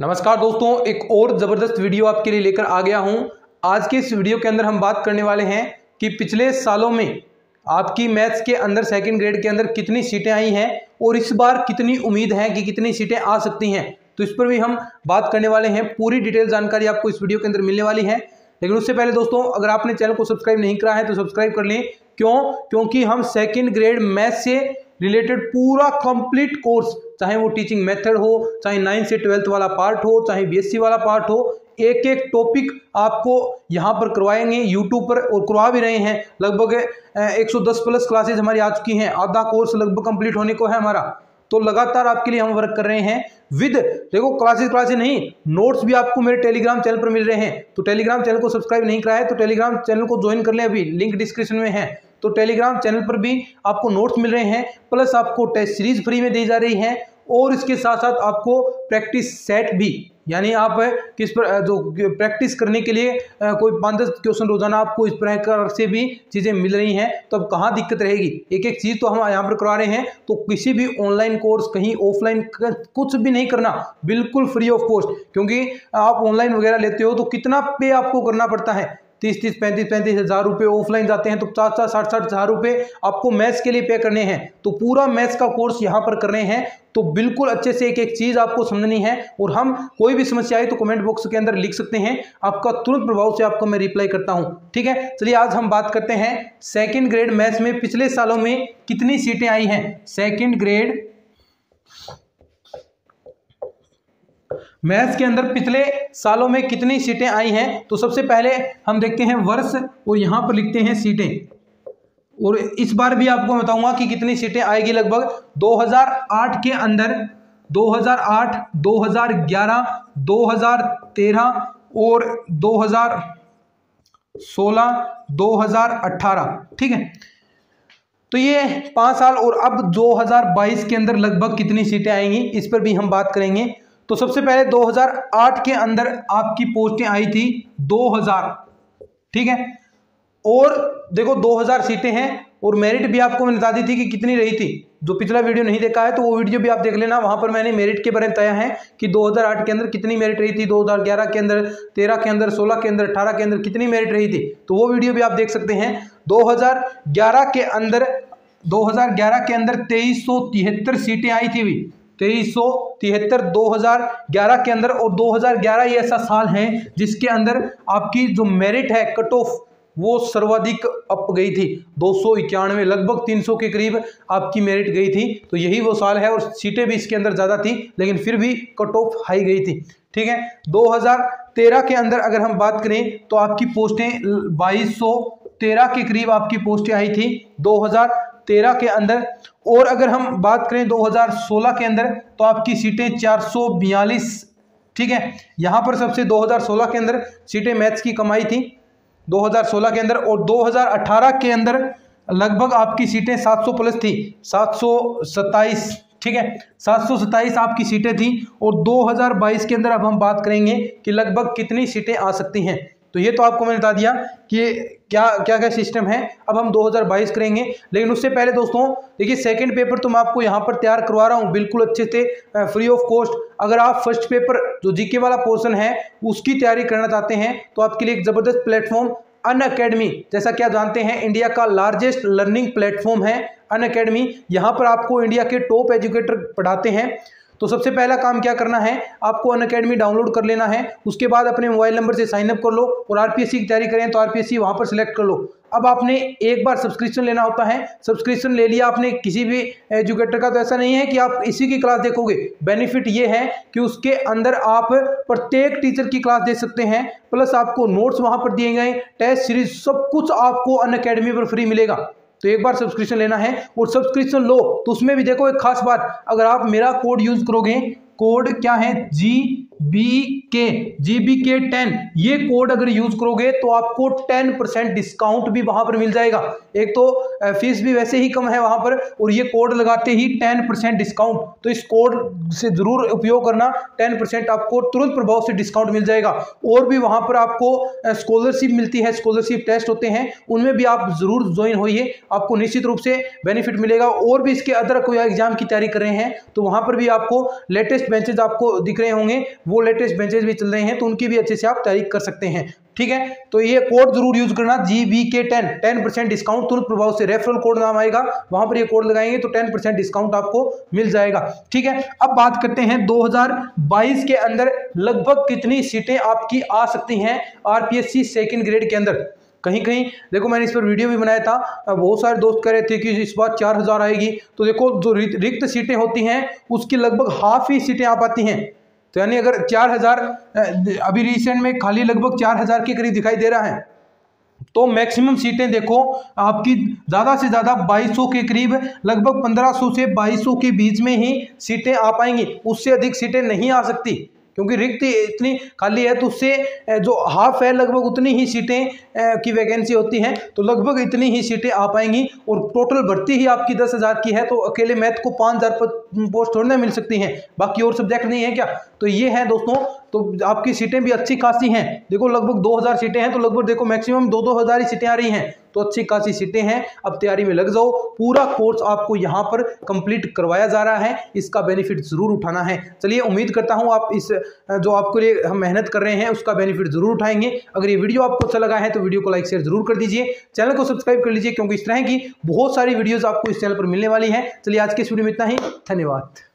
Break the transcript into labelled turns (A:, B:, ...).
A: नमस्कार दोस्तों, एक और ज़बरदस्त वीडियो आपके लिए लेकर आ गया हूँ। आज के इस वीडियो के अंदर हम बात करने वाले हैं कि पिछले सालों में आपकी मैथ्स के अंदर सेकंड ग्रेड के अंदर कितनी सीटें आई हैं और इस बार कितनी उम्मीद है कि कितनी सीटें आ सकती हैं। तो इस पर भी हम बात करने वाले हैं। पूरी डिटेल जानकारी आपको इस वीडियो के अंदर मिलने वाली है। लेकिन उससे पहले दोस्तों, अगर आपने चैनल को सब्सक्राइब नहीं करा है तो सब्सक्राइब कर लें। क्यों? क्योंकि हम सेकेंड ग्रेड मैथ से रिलेटेड पूरा कंप्लीट कोर्स चाहे वो टीचिंग मेथड हो, चाहे नाइन्थ से ट्वेल्थ वाला पार्ट हो, चाहे बीएससी वाला पार्ट हो एक एक टॉपिक आपको यहाँ पर करवाएँगे यूट्यूब पर और करवा भी रहे हैं। लगभग 110 प्लस क्लासेज हमारी आ चुकी हैं। आधा कोर्स लगभग कंप्लीट होने को है हमारा। तो लगातार आपके लिए हम वर्क कर रहे हैं। विद देखो क्लासेस क्लासेस नहीं नोट्स भी आपको मेरे टेलीग्राम चैनल पर मिल रहे हैं। तो टेलीग्राम चैनल को सब्सक्राइब नहीं कराया तो टेलीग्राम चैनल को ज्वाइन कर लें। अभी लिंक डिस्क्रिप्शन में है। तो टेलीग्राम चैनल पर भी आपको नोट्स मिल रहे हैं प्लस आपको टेस्ट सीरीज़ फ्री में दी जा रही है, और इसके साथ साथ आपको प्रैक्टिस सेट भी, यानी आप किस पर, जो प्रैक्टिस करने के लिए कोई पाँच दस क्वेश्चन रोज़ाना आपको इस प्रकार से भी चीज़ें मिल रही हैं तो अब कहाँ दिक्कत रहेगी? एक एक चीज़ तो हम यहाँ पर करवा रहे हैं तो किसी भी ऑनलाइन कोर्स कहीं ऑफलाइन कुछ भी नहीं करना, बिल्कुल फ्री ऑफ़ कॉस्ट क्योंकि आप ऑनलाइन वगैरह लेते हो तो कितना पे आपको करना पड़ता है? तीस तीस, पैंतीस पैंतीस हज़ार रुपये ऑफलाइन जाते हैं तो पचास पचास, साठ साठ हज़ार रुपये आपको मैथ्स के लिए पे करने हैं। तो पूरा मैथ्स का कोर्स यहाँ पर कर रहे हैं। तो बिल्कुल अच्छे से एक एक चीज़ आपको समझनी है और हम कोई भी समस्या आई तो कमेंट बॉक्स के अंदर लिख सकते हैं। आपका तुरंत प्रभाव से आपको मैं रिप्लाई करता हूँ। ठीक है? चलिए आज हम बात करते हैं सेकेंड ग्रेड मैथ्स में पिछले सालों में कितनी सीटें आई हैं? सेकेंड ग्रेड मैथ्स के अंदर पिछले सालों में कितनी सीटें आई हैं? तो सबसे पहले हम देखते हैं वर्ष और यहाँ पर लिखते हैं सीटें। और इस बार भी आपको बताऊँगा कि कितनी सीटें आएगी लगभग। 2008 के अंदर 2008, 2011, 2013 और 2016, 2018 ठीक है? तो ये पाँच साल और अब 2022 के अंदर लगभग कितनी सीटें आएँगी? इस पर भी हम बात करेंगे। तो सबसे पहले 2008 के अंदर आपकी पोस्टें आई थी 2000 ठीक है? और देखो 2000 सीटें हैं और मेरिट भी आपको मैंने बता दी थी कि कितनी रही थी। जो पिछला वीडियो नहीं देखा है तो वो वीडियो भी आप देख लेना। वहाँ पर मैंने मेरिट के बारे में बताया है कि 2008 के अंदर कितनी मेरिट रही थी। 2011 के अंदर 13 के अंदर 16 के अंदर 18 के अंदर कितनी मेरिट रही थी। तो वो वीडियो भी आप देख सकते हैं। 2011 के अंदर 2011 के अंदर तेईस सीटें आई थी। तेईस सौ तिहत्तर दो हज़ार ग्यारह के अंदर और दो हज़ार ग्यारह ही ऐसा साल है जिसके अंदर आपकी जो मेरिट है कट ऑफ़ वो सर्वाधिक अप गई थी। दो सौ इक्यानवे, लगभग तीन सौ के करीब आपकी मेरिट गई थी। तो यही वो साल है और सीटें भी इसके अंदर ज़्यादा थी, लेकिन फिर भी कट ऑफ़ हाई गई थी। ठीक है? 2013 के अंदर अगर हम बात करें तो आपकी पोस्टें बाईस सौ तेरह के करीब आपकी पोस्टें आई थी। 2013 के अंदर। और अगर हम बात करें 2016 के अंदर तो आपकी सीटें चार सौ बयालीस, ठीक है? यहाँ पर सबसे 2016 के अंदर सीटें मैथ्स की कमाई थी 2016 के अंदर, और 2018 के अंदर लगभग आपकी सीटें 700 प्लस थी, सात सौ सताइस ठीक है? सात सौ सताइस आपकी सीटें थी, और 2022 के अंदर अब हम बात करेंगे कि लगभग कितनी सीटें आ सकती हैं। तो ये तो आपको मैंने बता दिया कि क्या क्या क्या सिस्टम है? अब हम 2022 करेंगे। लेकिन उससे पहले दोस्तों, देखिए सेकंड पेपर तो मैं आपको यहाँ पर तैयार करवा रहा हूँ। बिल्कुल अच्छे से फ्री ऑफ़ कॉस्ट अगर आप फ़र्स्ट पेपर जो जीके वाला पोर्सन है, उसकी तैयारी करना चाहते हैं तो आपके लिए एक ज़बरदस्त प्लेटफॉर्म अन अकेडमी जैसा कि आप जानते हैं इंडिया का लार्जेस्ट लर्निंग प्लेटफॉर्म है अन अकेडमी यहाँ पर आपको इंडिया के टॉप एजुकेटर पढ़ाते हैं। तो सबसे पहला काम क्या करना है? आपको अन अकेडमी डाउनलोड कर लेना है। उसके बाद अपने मोबाइल नंबर से साइनअप कर लो और आरपीएससी की तैयारी करें तो आरपीएससी वहाँ पर सिलेक्ट कर लो। अब आपने एक बार सब्सक्रिप्शन लेना होता है। सब्सक्रिप्शन ले लिया आपने किसी भी एजुकेटर का तो ऐसा नहीं है कि आप इसी की क्लास देखोगे। बेनिफिट ये है कि उसके अंदर आप प्रत्येक टीचर की क्लास दे सकते हैं। प्लस आपको नोट्स वहाँ पर दिए गए टेस्ट सीरीज़ सब कुछ आपको अन अकेडमी पर फ्री मिलेगा। तो एक बार सब्सक्रिप्शन लेना है और सब्सक्रिप्शन लो तो उसमें भी देखो एक खास बात, अगर आप मेरा कोड यूज़ करोगे कोड क्या है? G B K G B K ten ये कोड अगर यूज़ करोगे तो आपको टेन परसेंट डिस्काउंट भी वहाँ पर मिल जाएगा। एक तो फ़ीस भी वैसे ही कम है वहाँ पर और ये कोड लगाते ही टेन परसेंट डिस्काउंट तो इस कोड से ज़रूर उपयोग करना टेन परसेंट आपको तुरंत प्रभाव से डिस्काउंट मिल जाएगा। और भी वहाँ पर आपको स्कॉलरशिप मिलती है स्कॉलरशिप टेस्ट होते हैं, उनमें भी आप ज़रूर ज्वाइन होइए, आपको निश्चित रूप से बेनिफिट मिलेगा। और भी इसके अदर कोई एग्ज़ाम की तैयारी कर रहे हैं तो वहाँ पर भी आपको लेटेस्ट बेंचेज आपको दिख रहे होंगे, वो लेटेस्ट बेंचेज भी चल रहे हैं तो उनकी भी अच्छे से आप तैयारी कर सकते हैं। ठीक है? तो ये कोड ज़रूर यूज़ करना G B K ten ten percent discount तुरंत प्रभाव से रेफरल कोड नाम आएगा, वहाँ पर ये कोड लगाएँगे तो टेन परसेंट डिस्काउंट आपको मिल जाएगा। ठीक है? अब बात करते हैं 2022 के अंदर लगभग कितनी सीटें आपकी आ सकती हैं आरपीएससी सेकंड ग्रेड के अंदर? कहीं कहीं देखो मैंने इस पर वीडियो भी बनाया था बहुत सारे दोस्त कह रहे थे कि इस बार चार हज़ार आएगी। तो देखो जो रिक्त सीटें होती हैं, उसकी लगभग हाफ़ ही सीटें आ पाती हैं। तो यानी अगर चार हज़ार अभी रिसेंट में खाली लगभग चार हज़ार के करीब दिखाई दे रहा है। तो मैक्सिमम सीटें देखो, आपकी ज़्यादा से ज़्यादा 2200 के करीब, लगभग 1500 से 2200 के बीच में ही सीटें आ पाएँगी। उससे अधिक सीटें नहीं आ सकती। क्योंकि रिक्त इतनी खाली है तो उससे जो हाफ़ है, लगभग उतनी ही सीटें की वैकेंसी होती हैं। तो लगभग इतनी ही सीटें आ पाएँगी और टोटल भर्ती ही आपकी दस हज़ार की है तो अकेले मैथ को पाँच हज़ार पोस्ट थोड़ी ना मिल सकती हैं। बाकी और सब्जेक्ट नहीं है क्या? तो ये है दोस्तों तो आपकी सीटें भी अच्छी खासी हैं। देखो, लगभग 2000 सीटें हैं तो लगभग देखो, मैक्सिमम दो दो हज़ार ही सीटें आ रही हैं। तो अच्छी खासी सीटें हैं। अब तैयारी में लग जाओ, पूरा कोर्स आपको यहाँ पर कंप्लीट करवाया जा रहा है। इसका बेनिफिट ज़रूर उठाना है। चलिए, उम्मीद करता हूँ आप इस जो आपके लिए हम मेहनत कर रहे हैं, उसका बेनिफिट ज़रूर उठाएँगे। अगर ये वीडियो आपको अच्छा लगा है तो वीडियो को लाइक, शेयर ज़रूर कर दीजिए। चैनल को सब्सक्राइब कर लीजिए, क्योंकि इस तरह की बहुत सारी वीडियोज़ आपको इस चैनल पर मिलने वाली है। चलिए, आज के इस वीडियो में इतना ही। धन्यवाद।